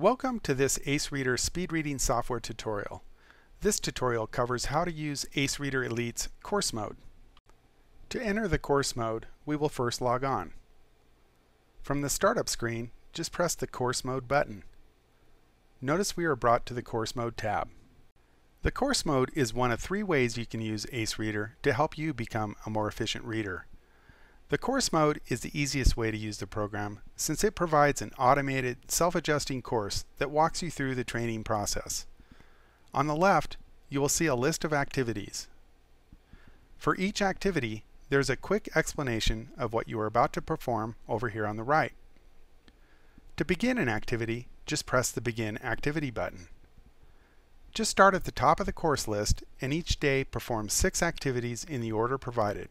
Welcome to this AceReader speed reading software tutorial. This tutorial covers how to use AceReader Elite's course mode. To enter the course mode, we will first log on. From the startup screen, just press the course mode button. Notice we are brought to the course mode tab. The course mode is one of three ways you can use AceReader to help you become a more efficient reader. The course mode is the easiest way to use the program since it provides an automated, self-adjusting course that walks you through the training process. On the left, you will see a list of activities. For each activity, there's a quick explanation of what you are about to perform over here on the right. To begin an activity, just press the Begin Activity button. Just start at the top of the course list and each day perform six activities in the order provided.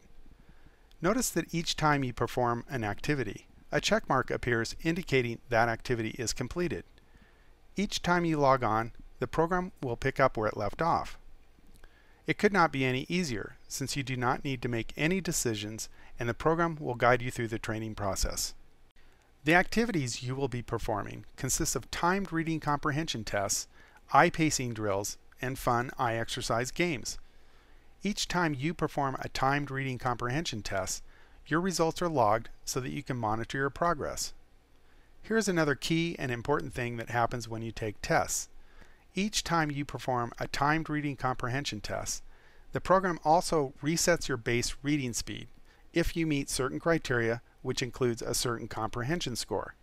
Notice that each time you perform an activity, a check mark appears indicating that activity is completed. Each time you log on, the program will pick up where it left off. It could not be any easier since you do not need to make any decisions and the program will guide you through the training process. The activities you will be performing consist of timed reading comprehension tests, eye pacing drills, and fun eye exercise games. Each time you perform a timed reading comprehension test, your results are logged so that you can monitor your progress. Here's another key and important thing that happens when you take tests. Each time you perform a timed reading comprehension test, the program also resets your base reading speed if you meet certain criteria, which includes a certain comprehension score.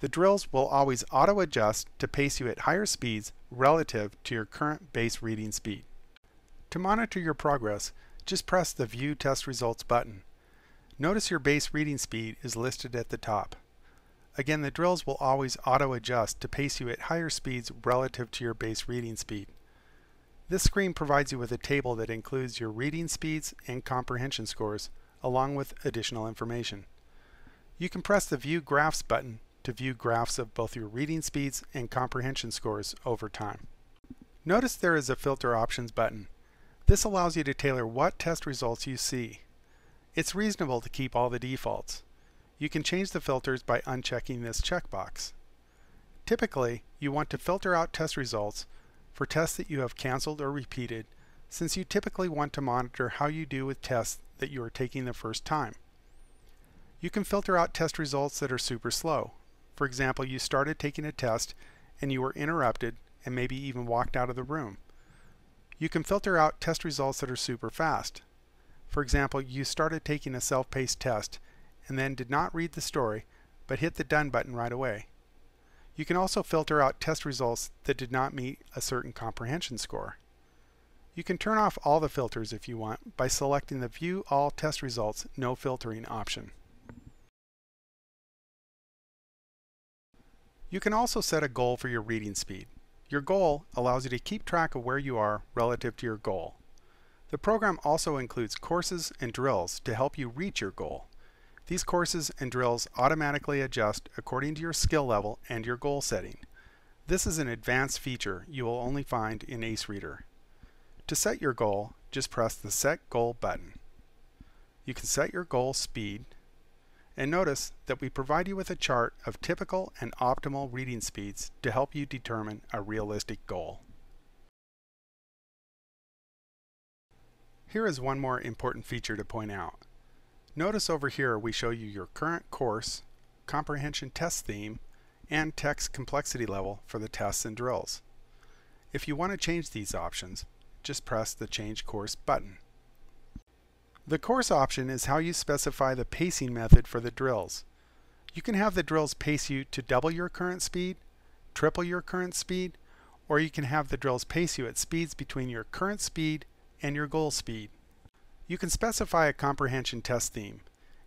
The drills will always auto-adjust to pace you at higher speeds relative to your current base reading speed. To monitor your progress, just press the View Test Results button. Notice your base reading speed is listed at the top. Again, the drills will always auto-adjust to pace you at higher speeds relative to your base reading speed. This screen provides you with a table that includes your reading speeds and comprehension scores, along with additional information. You can press the View Graphs button to view graphs of both your reading speeds and comprehension scores over time. Notice there is a Filter Options button. This allows you to tailor what test results you see. It's reasonable to keep all the defaults. You can change the filters by unchecking this checkbox. Typically, you want to filter out test results for tests that you have canceled or repeated since you typically want to monitor how you do with tests that you are taking the first time. You can filter out test results that are super slow. For example, you started taking a test and you were interrupted and maybe even walked out of the room. You can filter out test results that are super fast. For example, you started taking a self-paced test and then did not read the story but hit the Done button right away. You can also filter out test results that did not meet a certain comprehension score. You can turn off all the filters if you want by selecting the View All Test Results No Filtering option. You can also set a goal for your reading speed. Your goal allows you to keep track of where you are relative to your goal. The program also includes courses and drills to help you reach your goal. These courses and drills automatically adjust according to your skill level and your goal setting. This is an advanced feature you will only find in AceReader. To set your goal, just press the Set Goal button. You can set your goal speed, and notice that we provide you with a chart of typical and optimal reading speeds to help you determine a realistic goal. Here is one more important feature to point out. Notice over here we show you your current course, comprehension test theme, and text complexity level for the tests and drills. If you want to change these options, just press the Change Course button. The course option is how you specify the pacing method for the drills. You can have the drills pace you to double your current speed, triple your current speed, or you can have the drills pace you at speeds between your current speed and your goal speed. You can specify a comprehension test theme.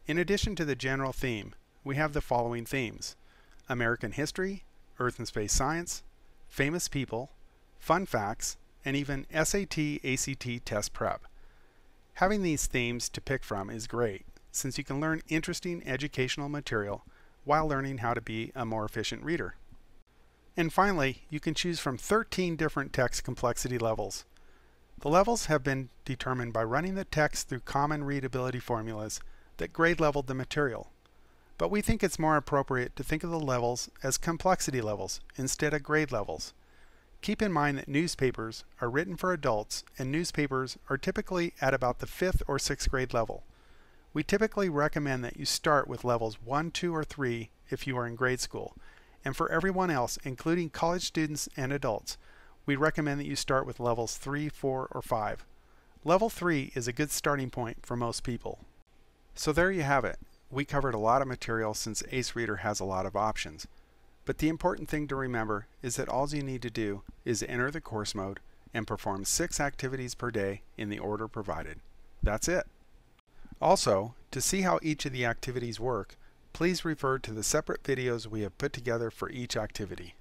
In addition to the general theme, we have the following themes. American history, Earth and space science, famous people, fun facts, and even SAT ACT test prep. Having these themes to pick from is great, since you can learn interesting educational material while learning how to be a more efficient reader. And finally, you can choose from 13 different text complexity levels. The levels have been determined by running the text through common readability formulas that grade leveled the material. but we think it's more appropriate to think of the levels as complexity levels instead of grade levels. Keep in mind that newspapers are written for adults and newspapers are typically at about the 5th or 6th grade level. We typically recommend that you start with levels 1, 2, or 3 if you are in grade school. And for everyone else, including college students and adults, we recommend that you start with levels 3, 4, or 5. Level 3 is a good starting point for most people. So there you have it. We covered a lot of material since AceReader has a lot of options. But the important thing to remember is that all you need to do is enter the course mode and perform six activities per day in the order provided. That's it. Also, to see how each of the activities work, please refer to the separate videos we have put together for each activity.